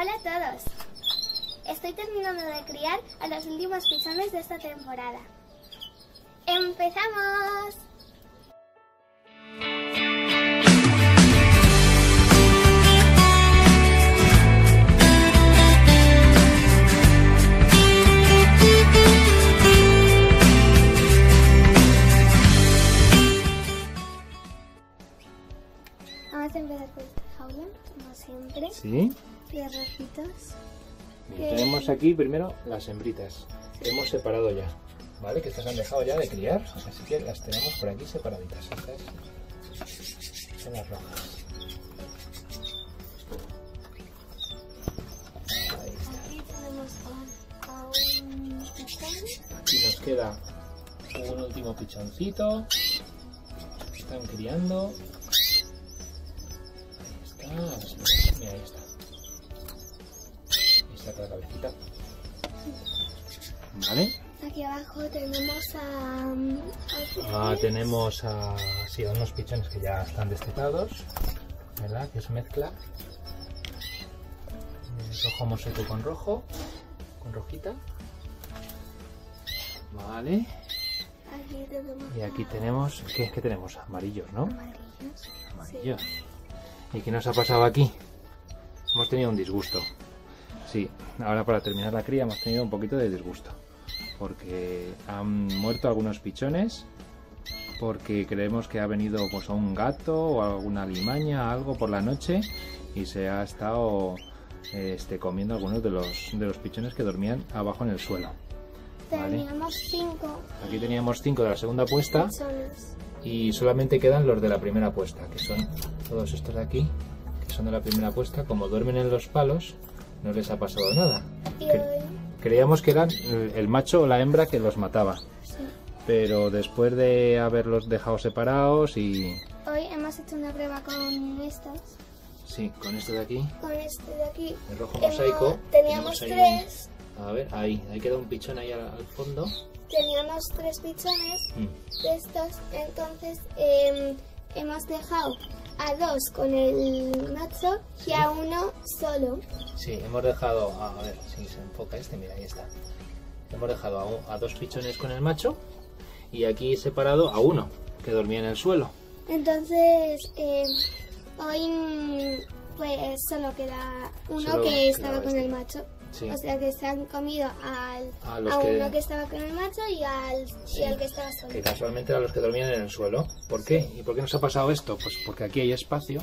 Hola a todos. Estoy terminando de criar a los últimos pichones de esta temporada. ¡Empezamos! Como siempre. Sí. Mira, tenemos aquí primero las hembritas que hemos separado ya. ¿Vale? Que estas han dejado ya de criar. Así que las tenemos por aquí separaditas. Estas son las rojas. Ahí está. Aquí tenemos a, a un pichón. Aquí nos queda un último pichoncito. Están criando. ¿Vale? Aquí abajo tenemos a... Ah, tenemos a, sí, a unos pichones que ya están destetados, ¿verdad? Que es mezcla. Eh, Rojo mosaico con rojo, con rojita. Vale. Aquí tenemos Y aquí tenemos, ¿qué es que tenemos? Amarillos, ¿no? amarillos. Amarillos. ¿Y qué nos ha pasado aquí? Hemos tenido un disgusto. Sí, ahora para terminar la cría hemos tenido un poquito de disgusto. Porque han muerto algunos pichones. Porque creemos que ha venido pues un gato o alguna limaña, algo por la noche. Y se ha estado este, comiendo algunos de los, de los pichones que dormían abajo en el suelo. Vale. Teníamos cinco Aquí teníamos cinco de la segunda puesta pichones. y solamente quedan los de la primera puesta, que son todos estos de aquí, que son de la primera puesta. Como duermen en los palos, no les ha pasado nada. Cre- Creíamos que eran el macho o la hembra que los mataba, sí, pero después de haberlos dejado separados y... hoy hemos hecho una prueba con estos. Sí, con esto de aquí, Con este de aquí. el rojo Hemos- mosaico. teníamos tres. A ver, ahí, ahí queda un pichón ahí al, al fondo. Teníamos tres pichones Mm, de estos. Entonces em, hemos dejado a dos con el macho y a uno solo. Sí, hemos dejado, a ver si se enfoca este, mira, ahí está. Hemos dejado a, un- a dos pichones con el macho y aquí separado a uno que dormía en el suelo. Entonces, eh, hoy pues solo queda uno Solo que estaba con este. el macho. Sí. O sea que se han comido al, A los a que- uno que estaba con el macho y al, Sí. y al que estaba solo. que casualmente eran los que dormían en el suelo. ¿Por qué? ¿Y por qué nos ha pasado esto? Pues porque aquí hay espacio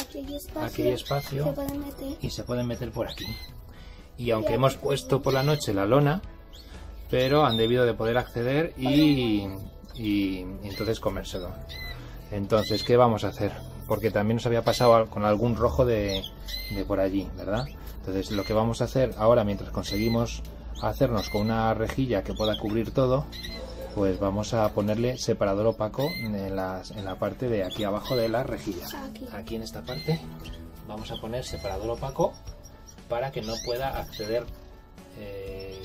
Aquí hay espacio. Aquí hay espacio. Se pueden meter. y se pueden meter por aquí. Y aunque hemos puesto por la noche la lona, pero han debido de poder acceder y, y entonces comérselo. Entonces, ¿qué vamos a hacer? Porque también nos había pasado con algún rojo de, de por allí, ¿verdad? Entonces, lo que vamos a hacer ahora, mientras conseguimos hacernos con una rejilla que pueda cubrir todo, pues vamos a ponerle separador opaco en, las- en la parte de aquí abajo de la rejilla. Aquí. Aquí en esta parte vamos a poner separador opaco para que no pueda acceder, eh,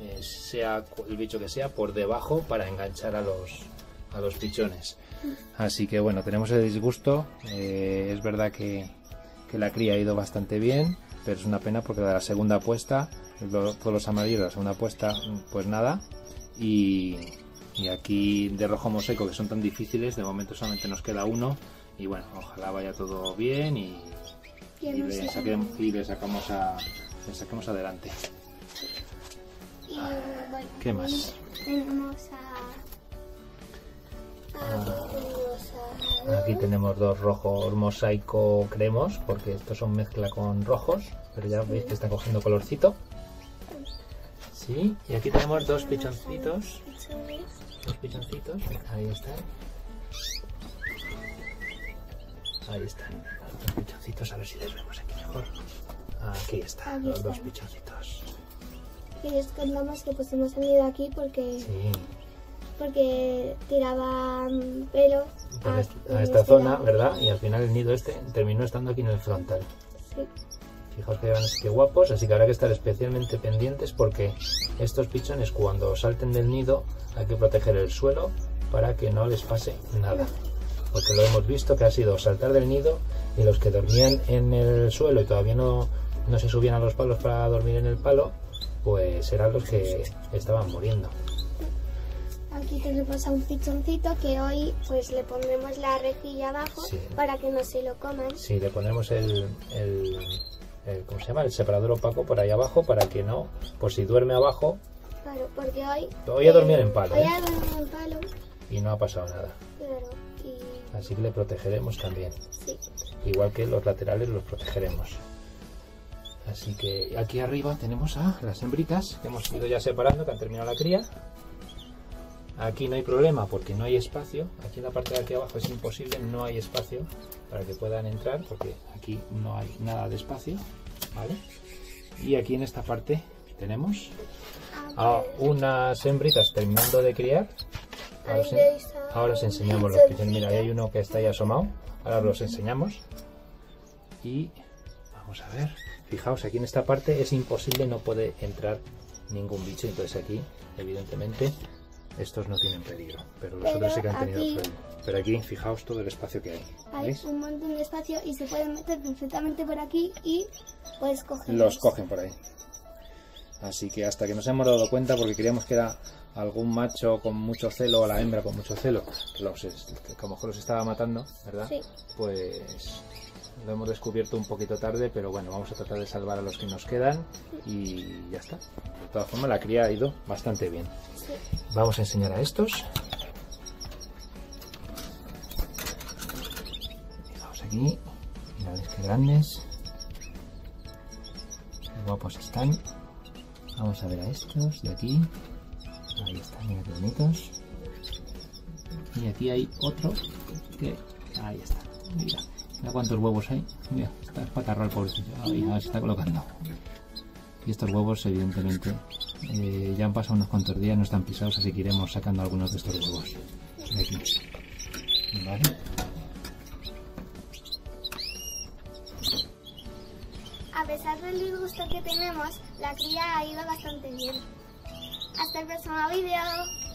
eh, sea el bicho que sea, por debajo para enganchar a los, a los pichones. Así que bueno, tenemos el disgusto. eh, es verdad que, que la cría ha ido bastante bien, pero es una pena porque de la segunda apuesta, todos los amarillos de la segunda apuesta, pues nada. Y, y aquí de rojo mosaico, que son tan difíciles, de momento solamente nos queda uno. Y bueno, ojalá vaya todo bien y, y no le, sé saquem- cómo. y le sacamos a, le saquemos adelante. Y bueno, ¿Qué más? Tenemos a. Ah. Aquí tenemos dos rojos mosaico cremos, porque estos son mezcla con rojos, pero ya veis que están cogiendo colorcito. Sí, y aquí tenemos dos pichoncitos, dos pichoncitos, ahí están. Ahí están, los dos pichoncitos, a ver si les vemos aquí mejor. Aquí están, los dos pichoncitos. Y les contamos que pues hemos venido aquí porque, Sí, porque tiraban pelo por a, a esta zona, lado. ¿verdad? Y al final el nido este terminó estando aquí en el frontal. Sí. Fijaos que van qué guapos, así que habrá que estar especialmente pendientes porque estos pichones cuando salten del nido hay que proteger el suelo para que no les pase nada. Porque lo hemos visto que ha sido saltar del nido y los que dormían en el suelo y todavía no, no se subían a los palos para dormir en el palo, pues eran los que estaban muriendo. Aquí tenemos a un pichoncito que hoy pues le pondremos la rejilla abajo Sí. para que no se lo coman. Sí, le pondremos el, el, el- ¿cómo se llama? El separador opaco por ahí abajo para que no, por si duerme abajo Claro, porque hoy... Hoy a dormir en palo, Hoy ¿eh? a dormir en palo, y no ha pasado nada. claro. Y Así que le protegeremos también. sí, Igual que los laterales los protegeremos. Así que aquí arriba tenemos a las hembritas que hemos ido ya separando, que han terminado la cría. Aquí no hay problema porque no hay espacio. Aquí en la parte de aquí abajo es imposible, no hay espacio para que puedan entrar porque aquí no hay nada de espacio. ¿Vale? Y aquí en esta parte tenemos a unas hembritas terminando de criar. Ahora os, en- ahora os enseñamos los pichones. Mira, ahí hay uno que está ahí asomado. Ahora los enseñamos. Y vamos a ver. Fijaos, aquí en esta parte es imposible, no puede entrar ningún bicho. Entonces aquí, evidentemente, estos no tienen peligro. Pero los Pero otros sí que han tenido aquí- peligro. Pero aquí, fijaos todo el espacio que hay. hay ¿Veis? un montón de espacio y se pueden meter perfectamente por aquí y puedes cogerlos. Los cogen por ahí. Así que hasta que nos hemos dado cuenta, porque creíamos que era algún macho con mucho celo o la hembra con mucho celo, que, los, es- que los estaba matando, ¿verdad? Sí. Pues lo hemos descubierto un poquito tarde, pero bueno, vamos a tratar de salvar a los que nos quedan y ya está. De todas formas, la cría ha ido bastante bien. Vamos a enseñar a estos. Fijaos aquí, mirad qué grandes. Qué guapos están. Vamos a ver a estos de aquí. Ahí están, mira qué bonitos. Y aquí hay otro que. Ahí está. Mira, mira cuántos huevos hay. Mira, está espatarrado el pobrecillo. Ahí, a se está colocando. Y estos huevos, evidentemente, eh, ya han pasado unos cuantos días, no están pisados, así que iremos sacando algunos de estos huevos. A pesar del disgusto que tenemos, la cría ha ido bastante bien. Hasta el próximo vídeo.